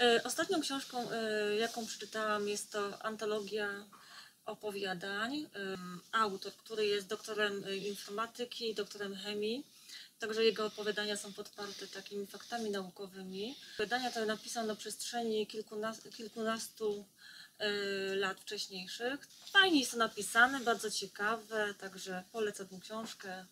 E, ostatnią książką, e, jaką przeczytałam, jest to antologia opowiadań. E, autor, który jest doktorem informatyki, doktorem chemii, także jego opowiadania są podparte takimi faktami naukowymi. Opowiadania te napisał na przestrzeni kilkunastu, kilkunastu lat wcześniejszych. Fajnie jest to napisane, bardzo ciekawe, także polecam tę książkę.